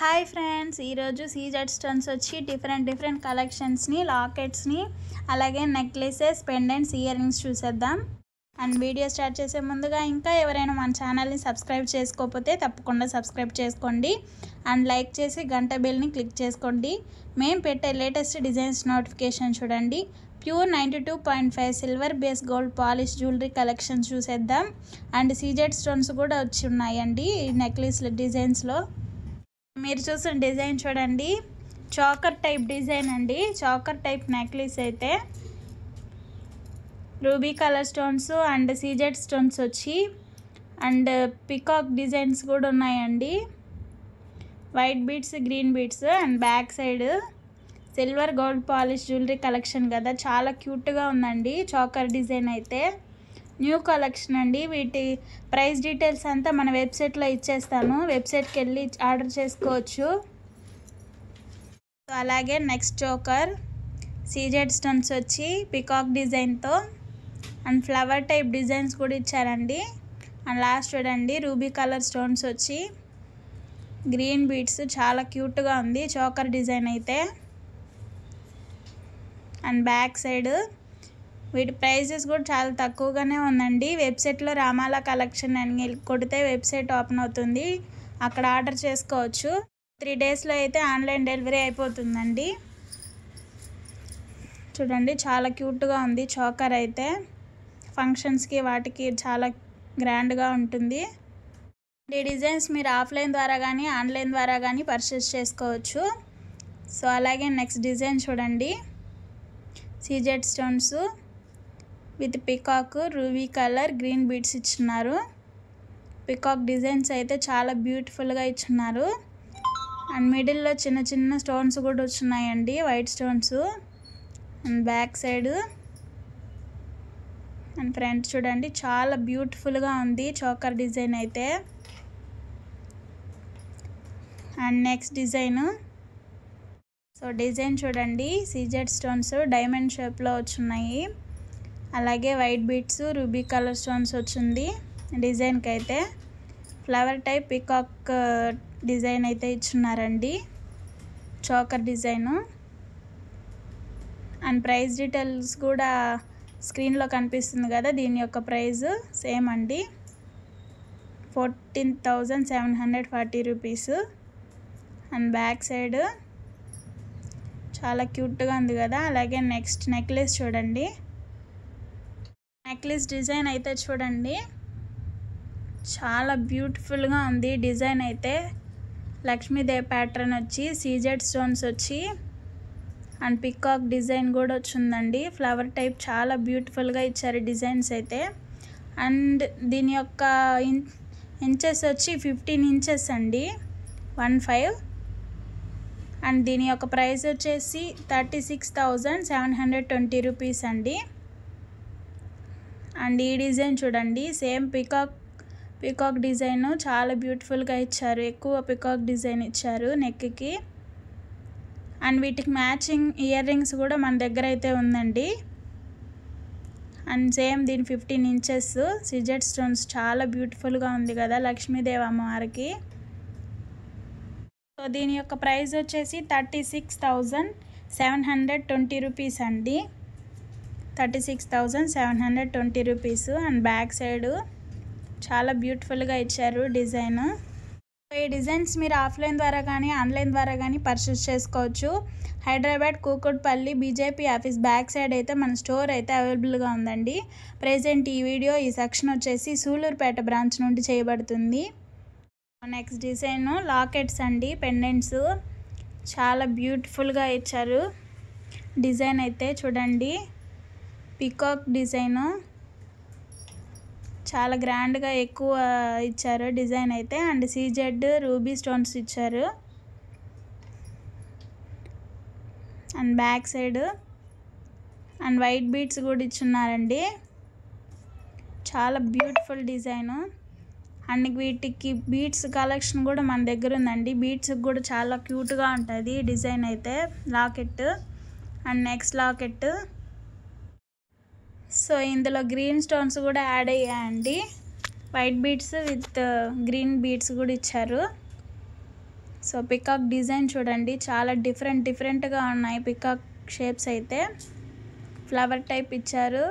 Hi friends ఈరోజు CZ stones వచ్చి different different కలెక్షన్స్ని లాకెట్స్ని అలాగే నెక్లెసెస్ పెండెంట్స్ ఇయర్ రింగ్స్ చూసేద్దాం. అండ్ వీడియో స్టార్ట్ చేసే ముందుగా ఇంకా ఎవరైనా మన ఛానల్ని సబ్స్క్రైబ్ చేసుకోకపోతే తప్పకుండా సబ్స్క్రైబ్ చేసుకోండి. అండ్ లైక్ చేసి గంట బెల్ని క్లిక్ చేసుకోండి. మేము పెట్టే లేటెస్ట్ డిజైన్స్ నోటిఫికేషన్ చూడండి. Pure ninety two point five silver base gold polish jewellery collections చూసేద్దాం. అండ్ సీజెడ్ స్టోన్స్ కూడా వచ్చి ఉన్నాయండి ఈ నెక్లెస్ డిజైన్స్లో. మీరు చూసిన డిజైన్ చూడండి. చాకర్ టైప్ డిజైన్ అండి. చాకర్ టైప్ నెక్లెస్ అయితే ruby colour stones and CZ stones వచ్చి అండ్ పికాక్ డిజైన్స్ కూడా ఉన్నాయండి. White beads green beads and back side silver gold polish jewellery collection కదా. చాలా క్యూట్గా ఉందండి చాకర్ డిజైన్ అయితే. న్యూ కలెక్షన్ అండి. వీటి ప్రైస్ డీటెయిల్స్ అంతా మన వెబ్సైట్లో ఇచ్చేస్తాను. వెబ్సైట్కి వెళ్ళి ఆర్డర్ చేసుకోవచ్చు. సో అలాగే నెక్స్ట్ చోకర్ సీజెడ్ స్టోన్స్ వచ్చి పికాక్ డిజైన్తో అండ్ ఫ్లవర్ టైప్ డిజైన్స్ కూడా ఇచ్చారండి. అండ్ లాస్ట్ చూడండి రూబీ కలర్ స్టోన్స్ వచ్చి గ్రీన్ బీడ్స్ చాలా క్యూట్గా ఉంది. చోకర్ డిజైన్ అయితే. అండ్ బ్యాక్ సైడ్ వీటి ప్రైజెస్ కూడా చాలా తక్కువగానే ఉందండి. వెబ్సైట్లో రామాల కలెక్షన్ అని కొడితే వెబ్సైట్ ఓపెన్ అవుతుంది. అక్కడ ఆర్డర్ చేసుకోవచ్చు. త్రీ డేస్లో అయితే ఆన్లైన్ డెలివరీ అయిపోతుందండి. చూడండి చాలా క్యూట్గా ఉంది చోకర్ అయితే. ఫంక్షన్స్కి వాటికి చాలా గ్రాండ్గా ఉంటుంది. ఈ డిజైన్స్ మీరు ఆఫ్లైన్ ద్వారా కానీ ఆన్లైన్ ద్వారా కానీ పర్చేస్ చేసుకోవచ్చు. సో అలాగే నెక్స్ట్ డిజైన్ చూడండి. CZ stones. With peacock ruby colour green beads ఇచ్చినారు పికాక్ డిజైన్స్ అయితే చాలా బ్యూటిఫుల్గా ఇచ్చినారు అండ్ మిడిల్లో చిన్న చిన్న స్టోన్స్ కూడా వచ్చినాయండి white stones. And back side. And front చూడండి చాలా బ్యూటిఫుల్గా ఉంది చోకర్ డిజైన్ అయితే. And next design. So design చూడండి సీజెడ్ స్టోన్స్ డైమండ్ షేప్లో వచ్చున్నాయి అలాగే white beads ruby colour stones వచ్చింది డిజైన్కి అయితే ఫ్లవర్ టైప్ పికాక్ డిజైన్ అయితే ఇచ్చున్నారండి. Choker design. And price details కూడా స్క్రీన్లో కనిపిస్తుంది కదా దీని యొక్క ప్రైస్ సేమ్ అండి. Fourteen thousand seven hundred forty rupees. And back side చాలా క్యూట్గా ఉంది కదా అలాగే నెక్స్ట్ నెక్లెస్ చూడండి. నెక్లెస్ డిజైన్ అయితే చూడండి. చాలా బ్యూటిఫుల్గా ఉంది డిజైన్ అయితే. లక్ష్మీదేవి ప్యాటర్న్ వచ్చి సీజెడ్ స్టోన్స్ వచ్చి అండ్ పికాక్ డిజైన్ కూడా వచ్చిందండి. ఫ్లవర్ టైప్ చాలా బ్యూటిఫుల్గా ఇచ్చారు డిజైన్స్ అయితే. అండ్ దీని యొక్క ఇన్ ఇంచెస్ వచ్చి ఫిఫ్టీన్ ఇంచెస్ అండి. One five. అండ్ దీని యొక్క ప్రైస్ వచ్చేసి thirty six thousand seven hundred twenty rupees అండి. అండ్ ఈ డిజైన్ చూడండి సేమ్ పికాక్ పికాక్ డిజైన్ చాలా బ్యూటిఫుల్గా ఇచ్చారు. ఎక్కువ పికాక్ డిజైన్ ఇచ్చారు నెక్కి. అండ్ వీటికి మ్యాచింగ్ ఇయర్ రింగ్స్ కూడా మన దగ్గర అయితే ఉందండి. అండ్ సేమ్ దీని ఫిఫ్టీన్ ఇంచెస్ సిజెట్ స్టోన్స్ చాలా బ్యూటిఫుల్గా ఉంది కదా లక్ష్మీదేవి అమ్మవారికి. సో దీని యొక్క ప్రైస్ వచ్చేసి thirty six thousand seven hundred twenty rupees అండి. Thirty six thousand seven hundred twenty rupees. And back side చాలా బ్యూటిఫుల్గా ఇచ్చారు డిజైన్. ఈ డిజైన్స్ మీరు ఆఫ్లైన్ ద్వారా కానీ ఆన్లైన్ ద్వారా కానీ పర్చేస్ చేసుకోవచ్చు. Hyderabad Kukatpally BJP office back side అయితే మన స్టోర్ అయితే అవైలబుల్గా ఉందండి. ప్రజెంట్ ఈ వీడియో ఈ సెక్షన్ వచ్చేసి సూలూరుపేట బ్రాంచ్ నుండి చేయబడుతుంది. నెక్స్ట్ డిజైన్ లాకెట్స్ అండి పెండెంట్స్. చాలా బ్యూటిఫుల్గా ఇచ్చారు డిజైన్ అయితే చూడండి. Peacock design. చాలా గ్రాండ్గా ఎక్కువ ఇచ్చారు డిజైన్ అయితే. అండ్ సీజెడ్ రూబీ స్టోన్స్ ఇచ్చారు. And back side. And white beads కూడా ఇచ్చున్నారండి. చాలా బ్యూటిఫుల్ డిజైను. అండ్ వీటికి బీట్స్ కలెక్షన్ కూడా మన దగ్గర ఉందండి. బీట్స్కి కూడా చాలా క్యూట్గా ఉంటుంది డిజైన్ అయితే. Locket and next locket so ఇందులో గ్రీన్ స్టోన్స్ కూడా యాడ్ అయ్యాయండి. White beads with uh, green beads కూడా ఇచ్చారు. సో పికాక్ డిజైన్ చూడండి చాలా డిఫరెంట్ డిఫరెంట్గా ఉన్నాయి పికాక్ షేప్స్ అయితే. ఫ్లవర్ టైప్ ఇచ్చారు.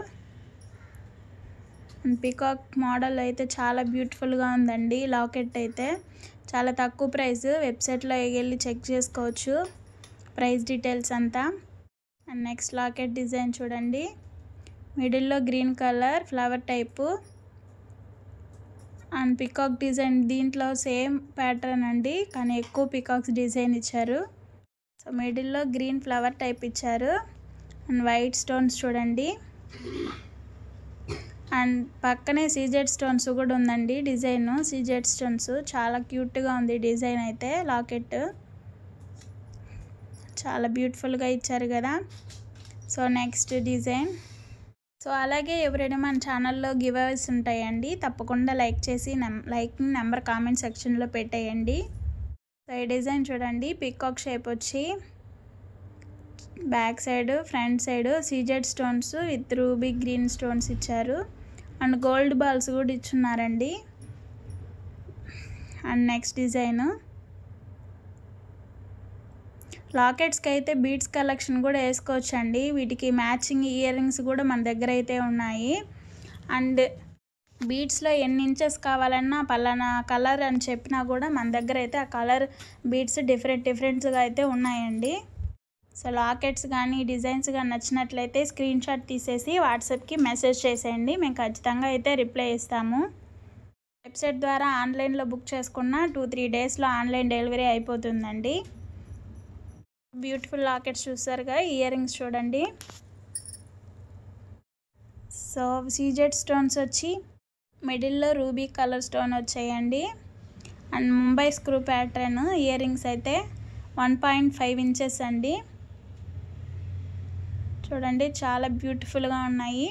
పికాక్ మోడల్ అయితే చాలా బ్యూటిఫుల్గా ఉందండి లాకెట్ అయితే. చాలా తక్కువ ప్రైస్ వెబ్సైట్లో వెళ్ళి చెక్ చేసుకోవచ్చు. ప్రైస్ డీటెయిల్స్ అంతా. అండ్ నెక్స్ట్ లాకెట్ డిజైన్ చూడండి. మిడిల్లో green colour flower type and peacock design. దీంట్లో సేమ్ ప్యాటర్న్ అండి కానీ ఎక్కువ పికాక్స్ డిజైన్ ఇచ్చారు. సో మిడిల్లో గ్రీన్ ఫ్లవర్ టైప్ ఇచ్చారు. అండ్ వైట్ స్టోన్స్ చూడండి. అండ్ పక్కనే సీజెడ్ స్టోన్స్ కూడా ఉందండి డిజైన్. సీజెడ్ స్టోన్స్ చాలా క్యూట్గా ఉంది డిజైన్ అయితే లాకెట్ చాలా బ్యూటిఫుల్గా ఇచ్చారు కదా. So next design. సో అలాగే ఎవరైనా మన ఛానల్లో గివ్ అవేస్ ఉంటాయండి తప్పకుండా లైక్ చేసి నెం లైక్ నెంబర్ కామెంట్ సెక్షన్లో పెట్టేయండి. సో ఈ డిజైన్ చూడండి పికాక్ షేప్ వచ్చి back side front side CZ stones with ruby green stones ఇచ్చారు. అండ్ గోల్డ్ బాల్స్ కూడా ఇచ్చున్నారండి. And next design. లాకెట్స్కి అయితే బీడ్స్ కలెక్షన్ కూడా వేసుకోవచ్చు అండి వీటికి మ్యాచింగ్ ఇయర్ రింగ్స్ కూడా మన దగ్గర అయితే ఉన్నాయి. అండ్ బీడ్స్లో ఎన్ని ఇంచెస్ కావాలన్నా పలానా కలర్ అని చెప్పినా కూడా మన దగ్గర అయితే ఆ కలర్ బీడ్స్ డిఫరెంట్ డిఫరెంట్స్గా అయితే ఉన్నాయండి. సో లాకెట్స్ కానీ డిజైన్స్ కానీ నచ్చినట్లయితే స్క్రీన్ షాట్ తీసేసి వాట్సాప్కి మెసేజ్ చేసేయండి. మేము ఖచ్చితంగా అయితే రిప్లై ఇస్తాము. వెబ్సైట్ ద్వారా ఆన్లైన్లో బుక్ చేసుకున్న టూ త్రీ డేస్లో ఆన్లైన్ డెలివరీ అయిపోతుందండి. బ్యూటిఫుల్ లాకెట్స్ చూసారుగా ఇయర్ రింగ్స్ చూడండి. సో సీజెడ్ స్టోన్స్ వచ్చి మిడిల్లో రూబీ కలర్ స్టోన్ వచ్చాయండి. And Mumbai screw pattern earrings అయితే వన్ పాయింట్ ఫైవ్ ఇంచెస్ అండి. చూడండి చాలా బ్యూటిఫుల్గా ఉన్నాయి.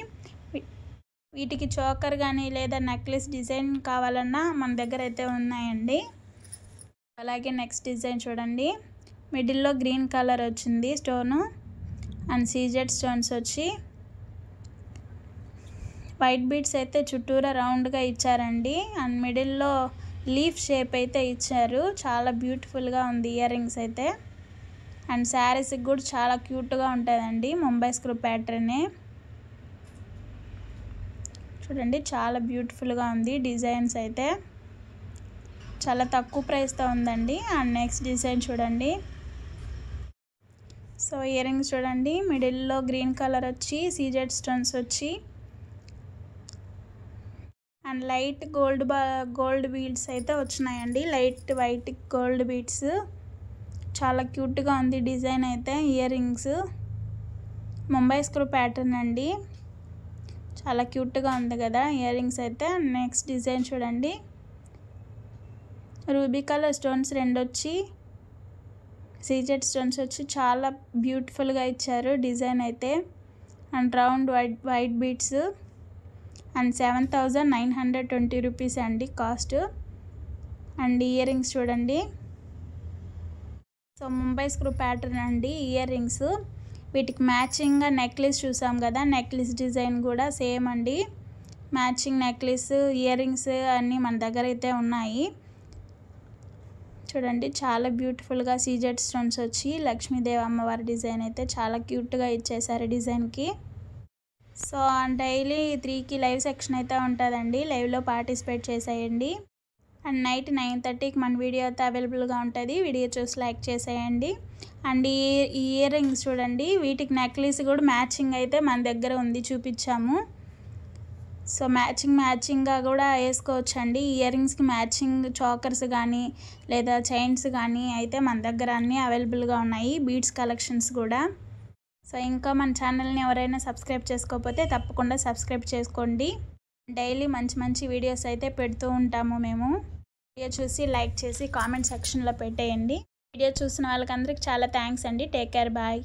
వీటికి చోకర్ కానీ లేదా నెక్లెస్ డిజైన్ కావాలన్నా మన దగ్గర అయితే ఉన్నాయండి. అలాగే నెక్స్ట్ డిజైన్ చూడండి. మిడిల్లో గ్రీన్ కలర్ వచ్చింది స్టోను. అండ్ సీజెడ్ స్టోన్స్ వచ్చి వైట్ బీడ్స్ అయితే చుట్టూరా రౌండ్గా ఇచ్చారండి. అండ్ మిడిల్లో లీఫ్ షేప్ అయితే ఇచ్చారు. చాలా బ్యూటిఫుల్గా ఉంది ఇయర్ రింగ్స్ అయితే. అండ్ శారీస్కి కూడా చాలా క్యూట్గా ఉంటుందండి ముంబై స్క్రూ ప్యాటర్నే. చూడండి చాలా బ్యూటిఫుల్గా ఉంది డిజైన్స్ అయితే. చాలా తక్కువ ప్రైస్తో ఉందండి. అండ్ నెక్స్ట్ డిజైన్ చూడండి. సో ఇయర్ రింగ్స్ చూడండి. మిడిల్లో గ్రీన్ కలర్ వచ్చి సీజెడ్ స్టోన్స్ వచ్చి. అండ్ లైట్ గోల్డ్ బా గోల్డ్ బీడ్స్ అయితే వచ్చినాయండి. Light white gold beads. చాలా క్యూట్గా ఉంది డిజైన్ అయితే ear rings Mumbai screw pattern అండి. చాలా క్యూట్గా ఉంది కదా ఇయర్ రింగ్స్ అయితే. నెక్స్ట్ డిజైన్ చూడండి. రూబీ కలర్ స్టోన్స్ రెండు వచ్చి. సీజెడ్ స్టోన్స్ వచ్చి చాలా బ్యూటిఫుల్గా ఇచ్చారు. డిజైన్ అయితే and round white white beads and seven thousand nine hundred twenty rupees అండి కాస్ట్. అండ్ ఇయర్ రింగ్స్ చూడండి. సో ముంబై స్క్రూ ప్యాటర్న్ అండి ఇయర్ రింగ్స్. వీటికి మ్యాచింగ్గా నెక్లెస్ చూసాం కదా నెక్లెస్ డిజైన్ కూడా సేమ్ అండి. మ్యాచింగ్ నెక్లెస్ ఇయర్ రింగ్స్ అన్నీ మన దగ్గర అయితే ఉన్నాయి. చూడండి చాలా బ్యూటిఫుల్గా సీజెడ్ స్టోన్స్ వచ్చి లక్ష్మీదేవి అమ్మవారి డిజైన్ అయితే చాలా క్యూట్గా ఇచ్చేసారు డిజైన్కి. సో డైలీ త్రీకి లైవ్ సెక్షన్ అయితే ఉంటుందండి. లైవ్లో పార్టిసిపేట్ చేసేయండి. అండ్ నైట్ నైన్ థర్టీకి మన వీడియో అయితే అవైలబుల్గా ఉంటుంది. వీడియో చూసి లైక్ చేసేయండి. అండ్ ఈ ఇయర్ రింగ్స్ చూడండి వీటికి నెక్లెస్ కూడా మ్యాచింగ్ అయితే మన దగ్గర ఉంది చూపించాము. సో మ్యాచింగ్ మ్యాచింగ్గా కూడా వేసుకోవచ్చు అండి ఇయర్ రింగ్స్కి మ్యాచింగ్ చాకర్స్ కానీ లేదా చైన్స్ కానీ అయితే మన దగ్గర అన్నీ అవైలబుల్గా ఉన్నాయి. బీడ్స్ కలెక్షన్స్ కూడా. సో ఇంకా మన ఛానల్ని ఎవరైనా సబ్స్క్రైబ్ చేసుకోకపోతే తప్పకుండా సబ్స్క్రైబ్ చేసుకోండి. డైలీ మంచి మంచి వీడియోస్ అయితే పెడుతూ ఉంటాము మేము. వీడియో చూసి లైక్ చేసి కామెంట్ సెక్షన్లో పెట్టేయండి. వీడియో చూసిన వాళ్ళకందరికి చాలా థ్యాంక్స్ అండి. Take care. బాయ్.